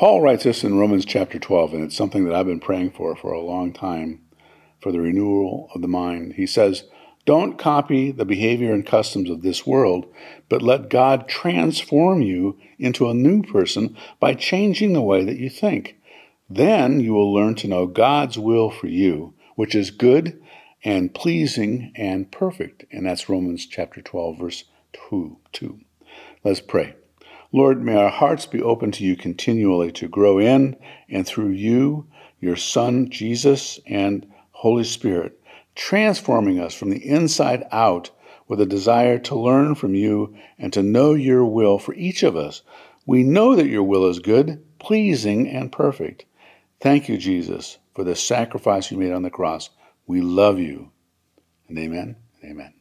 Paul writes this in Romans chapter 12, and it's something that I've been praying for for a long time for the renewal of the mind. He says, Don't copy the behavior and customs of this world, but let God transform you into a new person by changing the way that you think. Then you will learn to know God's will for you, which is good and pleasing and perfect. And that's Romans chapter 12, verse 2. 2. Let's pray. Lord, may our hearts be open to you continually to grow in and through you, your Son, Jesus, and Holy Spirit, transforming us from the inside out with a desire to learn from you and to know your will for each of us. We know that your will is good, pleasing, and perfect. Thank you, Jesus, for the sacrifice you made on the cross. We love you. And amen. Amen.